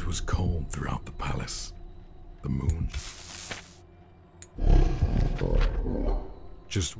It was cold throughout the palace. The moon. Just